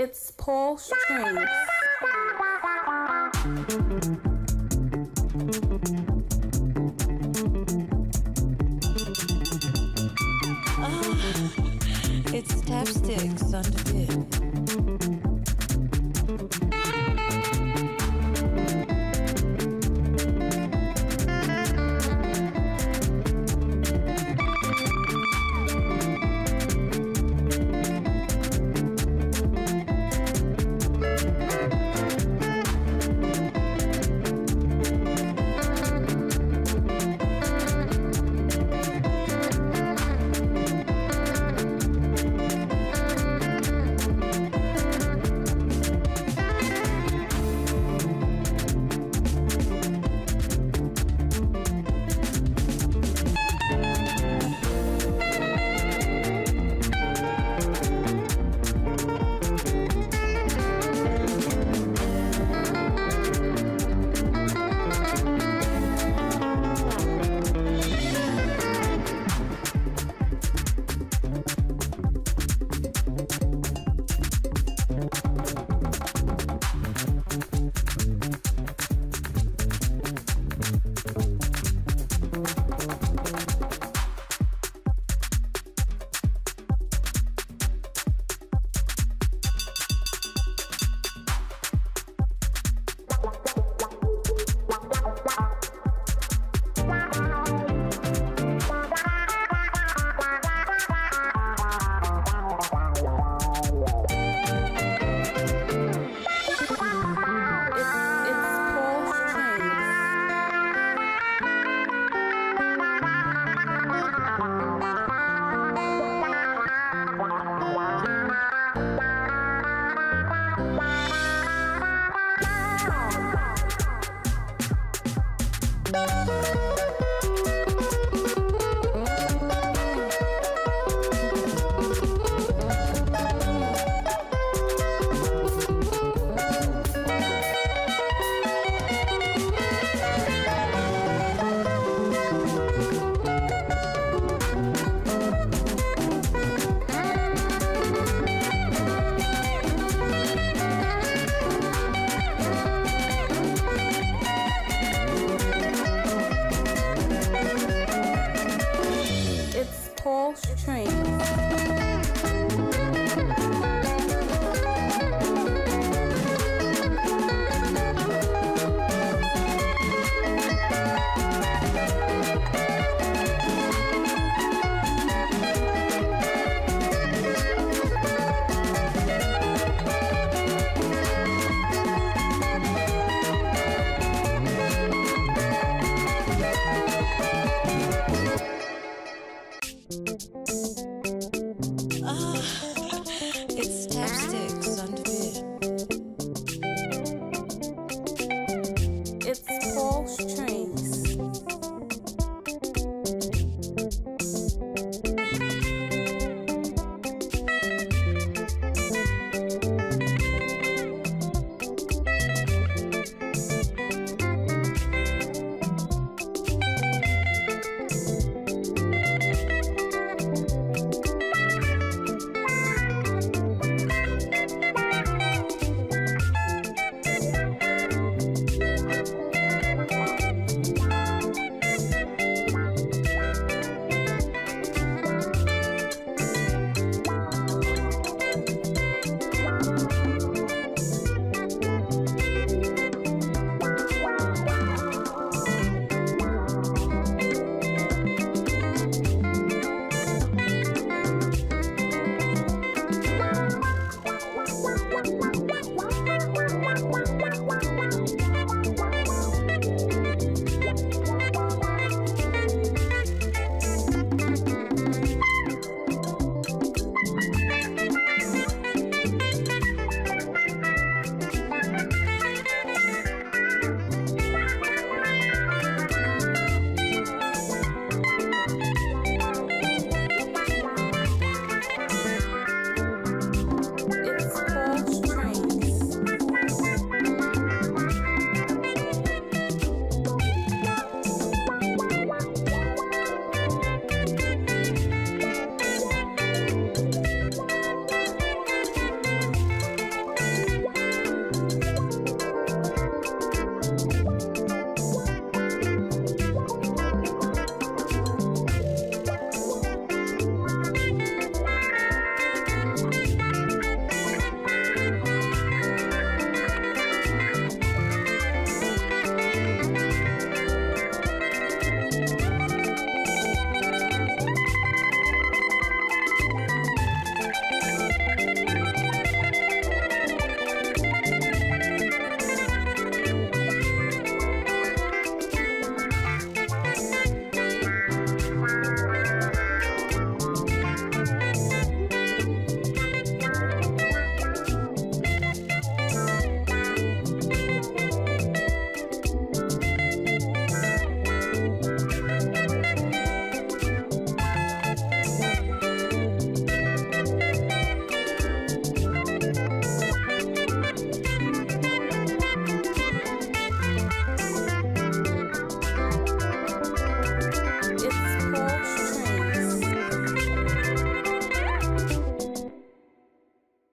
It's Paul Strange. Ah, it's Tapsticks on the Train.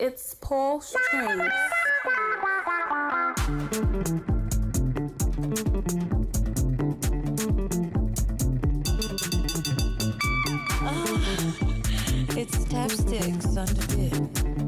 It's Paul Strange. Ah, it's Tapsticks under bid.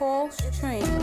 full string.